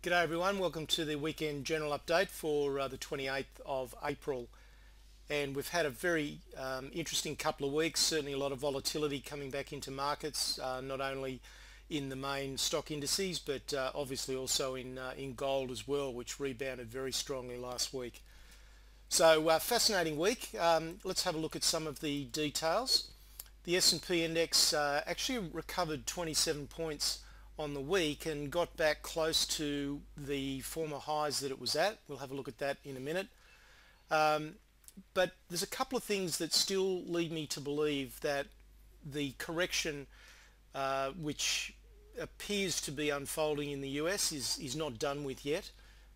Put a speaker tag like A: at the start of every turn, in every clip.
A: G'day everyone, welcome to the weekend general update for uh, the 28th of April and we've had a very um, interesting couple of weeks, certainly a lot of volatility coming back into markets, uh, not only in the main stock indices but uh, obviously also in, uh, in gold as well which rebounded very strongly last week. So uh, fascinating week, um, let's have a look at some of the details. The S&P index uh, actually recovered 27 points on the week and got back close to the former highs that it was at. We'll have a look at that in a minute. Um, but there's a couple of things that still lead me to believe that the correction uh, which appears to be unfolding in the US is, is not done with yet.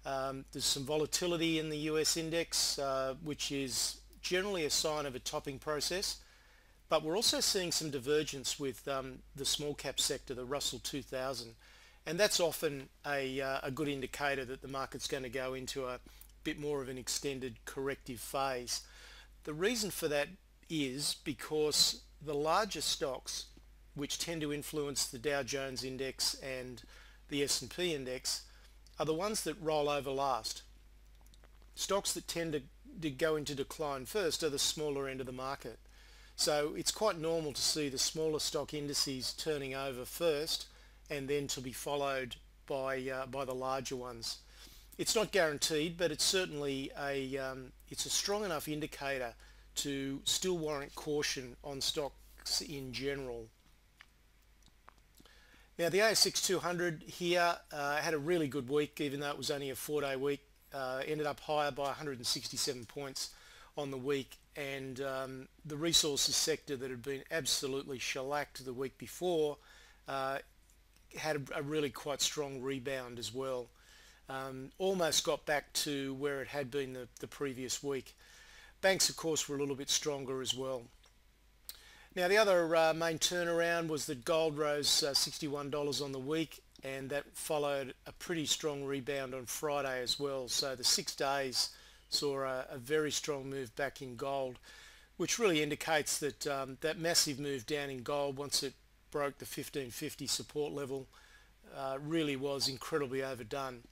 A: Um, there's some volatility in the US index uh, which is generally a sign of a topping process. But we're also seeing some divergence with um, the small cap sector, the Russell 2000. And that's often a, uh, a good indicator that the market's going to go into a bit more of an extended corrective phase. The reason for that is because the larger stocks, which tend to influence the Dow Jones index and the S&P index, are the ones that roll over last. Stocks that tend to, to go into decline first are the smaller end of the market. So it's quite normal to see the smaller stock indices turning over first and then to be followed by, uh, by the larger ones. It's not guaranteed, but it's certainly a, um, it's a strong enough indicator to still warrant caution on stocks in general. Now the ASX 200 here uh, had a really good week, even though it was only a four-day week. Uh, ended up higher by 167 points on the week and um, the resources sector that had been absolutely shellacked the week before uh, had a, a, really quite strong rebound as well. Um, almost got back to where it had been the, the previous week. Banks of course were a little bit stronger as well. Now the other uh, main turnaround was that gold rose uh, $61 on the week and that followed a pretty strong rebound on Friday as well. So the six days saw a, a, very strong move back in gold, which really indicates that um, that massive move down in gold once it broke the 1550 support level uh, really was incredibly overdone.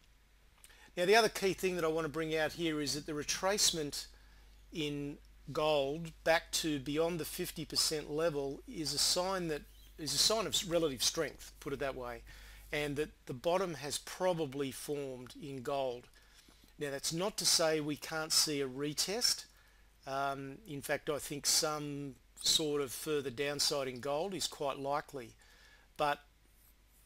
A: Now the other key thing that I want to bring out here is that the retracement in gold back to beyond the 50% level is a sign that is a sign of relative strength, put it that way, and that the bottom has probably formed in gold. Now that's not to say we can't see a retest. Um, in fact, I think some sort of further downside in gold is quite likely. But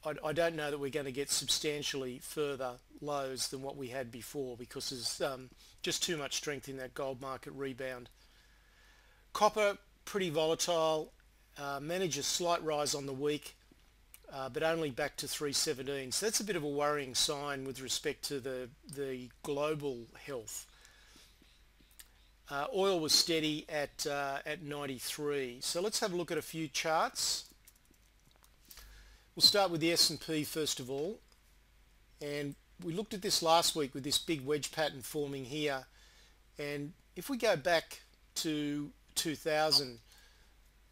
A: I, I don't know that we're going to get substantially further lows than what we had before because there's um, just too much strength in that gold market rebound. Copper, pretty volatile, uh, managed a slight rise on the week uh, but only back to 317. So that's a bit of a worrying sign with respect to the, the global health. Uh, oil was steady at, uh, at 93. So let's have a look at a few charts. We'll start with the S&P first of all. And we looked at this last week with this big wedge pattern forming here. And if we go back to 2000,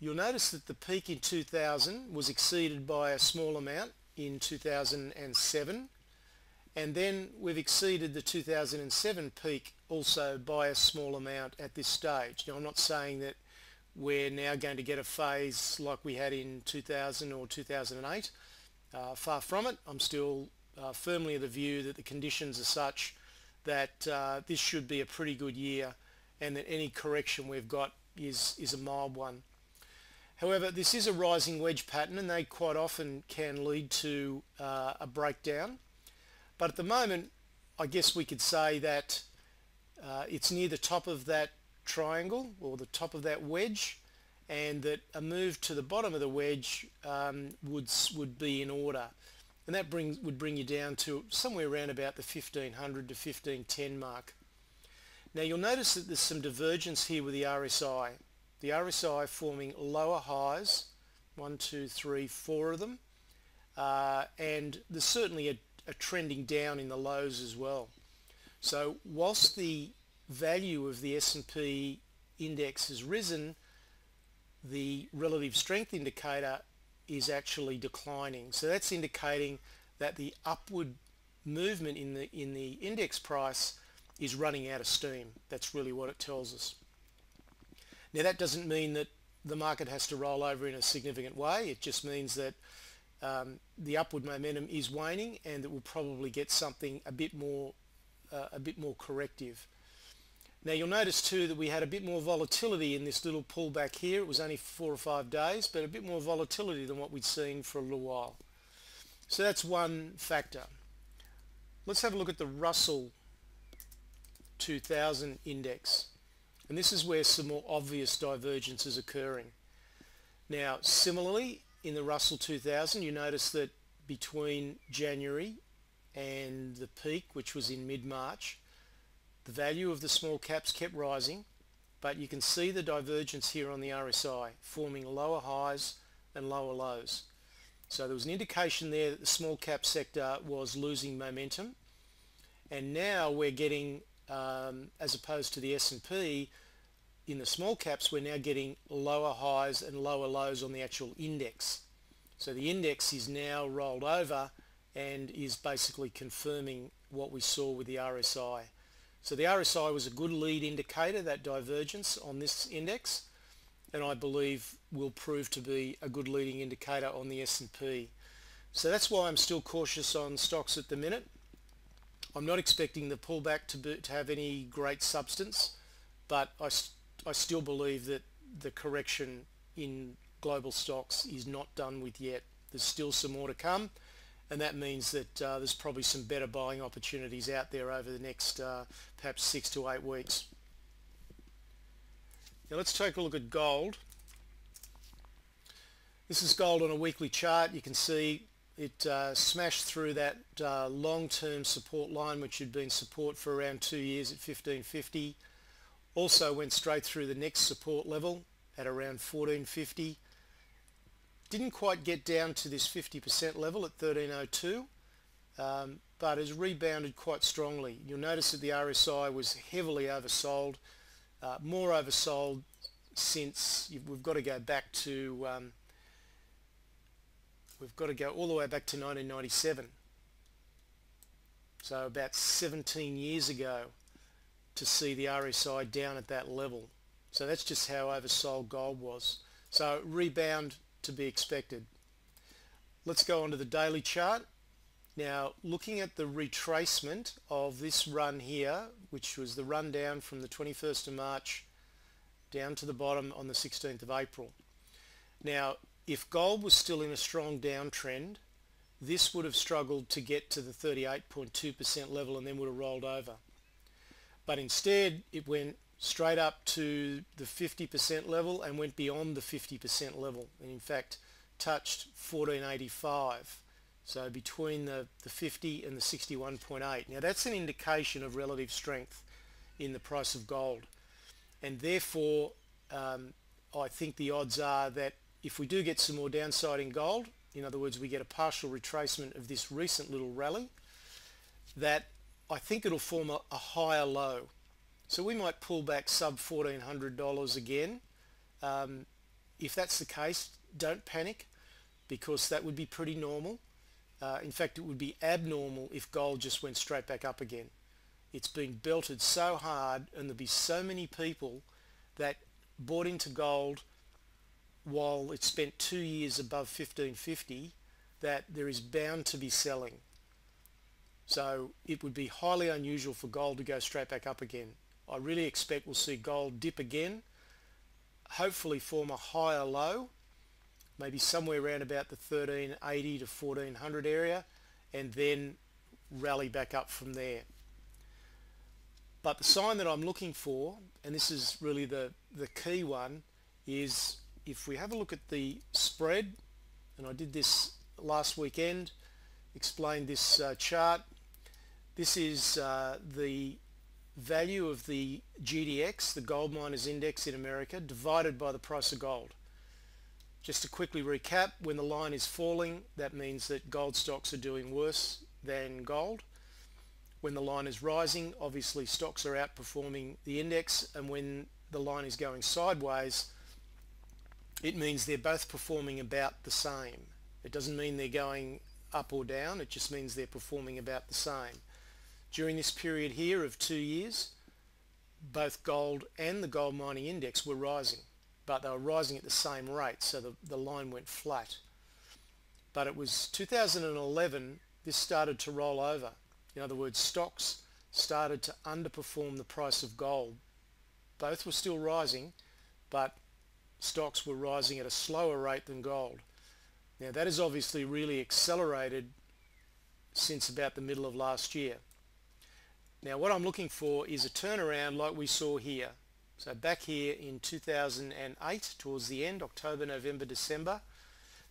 A: You'll notice that the peak in 2000 was exceeded by a small amount in 2007 and then we've exceeded the 2007 peak also by a small amount at this stage. Now I'm not saying that we're now going to get a phase like we had in 2000 or 2008. Uh, far from it. I'm still uh, firmly of the view that the conditions are such that uh, this should be a pretty good year and that any correction we've got is, is a mild one. However, this is a rising wedge pattern and they quite often can lead to uh, a breakdown. But at the moment, I guess we could say that uh, it's near the top of that triangle or the top of that wedge and that a move to the bottom of the wedge um, would, would be in order. And that brings, would bring you down to somewhere around about the 1500 to 1510 mark. Now you'll notice that there's some divergence here with the RSI the RSI forming lower highs, one, two, three, four of them, uh, and there's certainly a, a trending down in the lows as well. So whilst the value of the S&P index has risen, the relative strength indicator is actually declining. So that's indicating that the upward movement in the in the index price is running out of steam. That's really what it tells us. Now that doesn't mean that the market has to roll over in a significant way. It just means that um, the upward momentum is waning and that we'll probably get something a bit more uh, a bit more corrective. Now you'll notice too that we had a bit more volatility in this little pullback here. It was only four or five days, but a bit more volatility than what we'd seen for a little while. So that's one factor. Let's have a look at the Russell 2000 index. And this is where some more obvious divergence is occurring. Now, similarly, in the Russell 2000, you notice that between January and the peak, which was in mid-March, the value of the small caps kept rising, but you can see the divergence here on the RSI, forming lower highs and lower lows. So there was an indication there that the small cap sector was losing momentum, and now we're getting, um, as opposed to the S&P, in the small caps we're now getting lower highs and lower lows on the actual index. So the index is now rolled over and is basically confirming what we saw with the RSI. So the RSI was a good lead indicator, that divergence on this index, and I believe will prove to be a good leading indicator on the S&P. So that's why I'm still cautious on stocks at the minute. I'm not expecting the pullback to, be, to have any great substance, but I, I still believe that the correction in global stocks is not done with yet. There's still some more to come and that means that uh, there's probably some better buying opportunities out there over the next uh, perhaps six to eight weeks. Now let's take a look at gold. This is gold on a weekly chart. You can see it uh, smashed through that uh, long-term support line which had been support for around two years at 1550. Also went straight through the next support level at around 1450 didn't quite get down to this 50% level at 1302, um, but has rebounded quite strongly. You'll notice that the RSI was heavily oversold, uh, more oversold since we've got to go back to um, we've got to go all the way back to 1997 so about 17 years ago to see the RSI down at that level so that's just how oversold gold was so rebound to be expected. Let's go on to the daily chart. Now looking at the retracement of this run here, which was the run down from the 21st of March down to the bottom on the 16th of April. Now if gold was still in a strong downtrend, this would have struggled to get to the 38.2% level and then would have rolled over. But instead it went straight up to the 50% level and went beyond the 50% level and in fact touched 1485 so between the, the 50 and the 61.8 now that's an indication of relative strength in the price of gold. And therefore um, I think the odds are that if we do get some more downside in gold in other words we get a partial retracement of this recent little rally that I think it'll form a, a higher low so we might pull back sub $1,400 again. Um, if that's the case, don't panic because that would be pretty normal. Uh, in fact, it would be abnormal if gold just went straight back up again. It's been belted so hard and there'll be so many people that bought into gold while it spent two years above 1550 that there is bound to be selling. So it would be highly unusual for gold to go straight back up again. I really expect we'll see gold dip again, hopefully form a higher low, maybe somewhere around about the 1380 to 1400 area, and then rally back up from there. But the sign that I'm looking for, and this is really the, the key one, is if we have a look at the spread, and I did this last weekend, explained this uh, chart. This is uh, the value of the GDX, the gold miners index in America, divided by the price of gold. Just to quickly recap, when the line is falling, that means that gold stocks are doing worse than gold. When the line is rising, obviously stocks are outperforming the index, and when the line is going sideways, it means they're both performing about the same. It doesn't mean they're going up or down. It just means they're performing about the same. During this period here of two years, both gold and the gold mining index were rising, but they were rising at the same rate, so the, the line went flat. But it was 2011, this started to roll over. In other words, stocks started to underperform the price of gold. Both were still rising, but stocks were rising at a slower rate than gold. Now that has obviously really accelerated since about the middle of last year. Now what I'm looking for is a turnaround like we saw here. So back here in 2008 towards the end, October, November, December,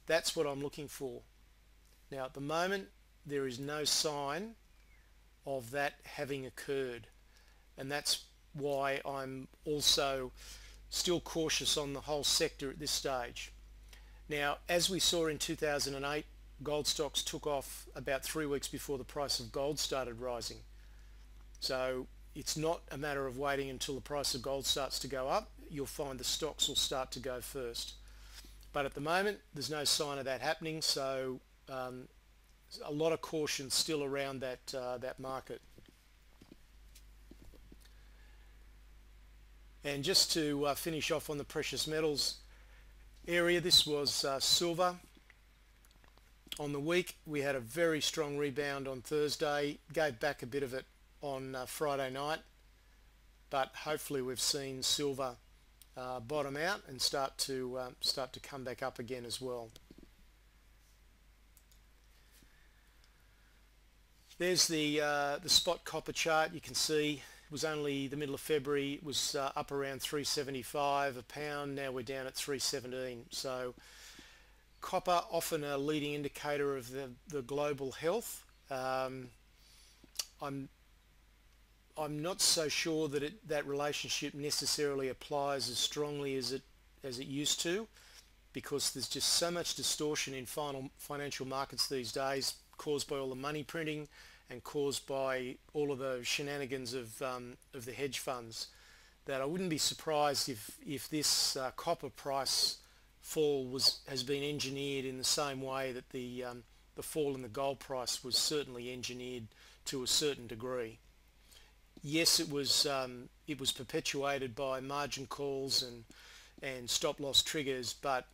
A: that's what I'm looking for. Now at the moment there is no sign of that having occurred and that's why I'm also still cautious on the whole sector at this stage. Now as we saw in 2008 gold stocks took off about three weeks before the price of gold started rising. So it's not a matter of waiting until the price of gold starts to go up. You'll find the stocks will start to go first. But at the moment, there's no sign of that happening. So um, a lot of caution still around that, uh, that market. And just to uh, finish off on the precious metals area, this was uh, silver. On the week, we had a very strong rebound on Thursday, gave back a bit of it on uh, Friday night but hopefully we've seen silver uh, bottom out and start to uh, start to come back up again as well. There's the uh, the spot copper chart. You can see it was only the middle of February. It was uh, up around 375 a pound. Now we're down at 317. So copper often a leading indicator of the the global health. Um, I'm I'm not so sure that it, that relationship necessarily applies as strongly as it as it used to because there's just so much distortion in final financial markets these days caused by all the money printing and caused by all of the shenanigans of, um, of the hedge funds that I wouldn't be surprised if, if this uh, copper price fall was has been engineered in the same way that the, um, the fall in the gold price was certainly engineered to a certain degree yes, it was um, it was perpetuated by margin calls and and stop loss triggers, but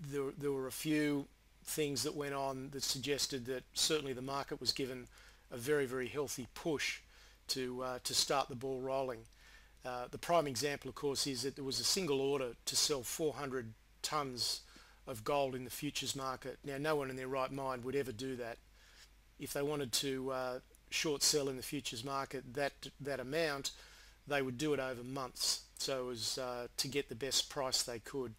A: there, there were a few things that went on that suggested that certainly the market was given a very very healthy push to uh, to start the ball rolling. Uh, the prime example, of course, is that there was a single order to sell 400 tons of gold in the futures market. Now, no one in their right mind would ever do that. If they wanted to uh, short sell in the futures market that that amount, they would do it over months. So it was uh, to get the best price they could.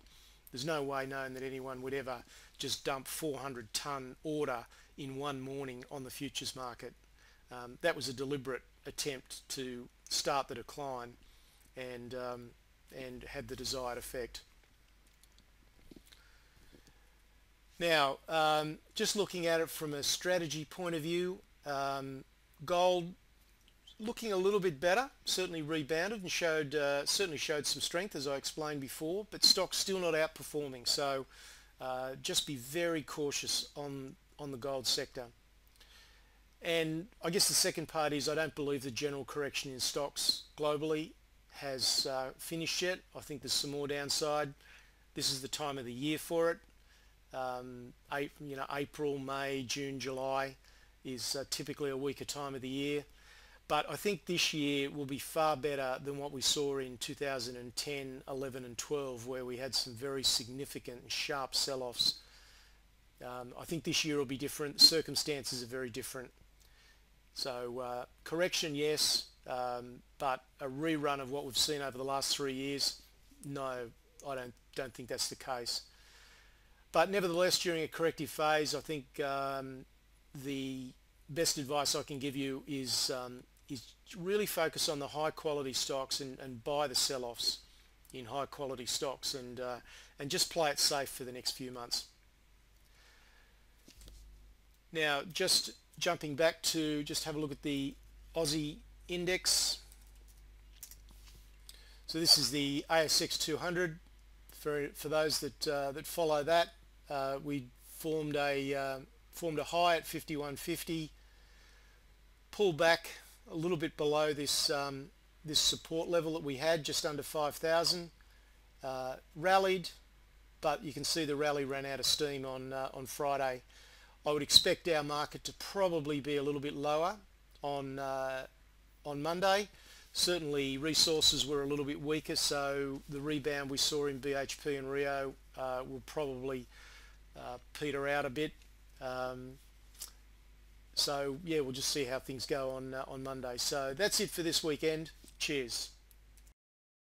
A: There's no way known that anyone would ever just dump 400 ton order in one morning on the futures market. Um, that was a deliberate attempt to start the decline and um, and had the desired effect. Now, um, just looking at it from a strategy point of view, um, Gold looking a little bit better, certainly rebounded and showed uh, certainly showed some strength as I explained before, but stock's still not outperforming. So uh, just be very cautious on on the gold sector. And I guess the second part is I don't believe the general correction in stocks globally has uh, finished yet. I think there's some more downside. This is the time of the year for it. Um, you know, April, May, June, July is uh, typically a weaker time of the year. But I think this year will be far better than what we saw in 2010, 11 and 12 where we had some very significant and sharp sell-offs. Um, I think this year will be different. Circumstances are very different. So uh, correction, yes, um, but a rerun of what we've seen over the last three years, no, I don't don't think that's the case. But nevertheless, during a corrective phase, I think um, the best advice I can give you is um, is really focus on the high quality stocks and, and buy the sell-offs in high quality stocks and uh, and just play it safe for the next few months. Now just jumping back to just have a look at the Aussie index. So this is the ASX 200. For, for those that, uh, that follow that, uh, we formed a, uh, formed a high at 51.50 pull back a little bit below this um, this support level that we had just under 5,000 uh, rallied but you can see the rally ran out of steam on uh, on Friday. I would expect our market to probably be a little bit lower on uh, on Monday. Certainly resources were a little bit weaker so the rebound we saw in BHP and Rio uh, will probably uh, peter out a bit um, so yeah we'll just see how things go on uh, on Monday. So that's it for this weekend. Cheers